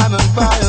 I'm a fire.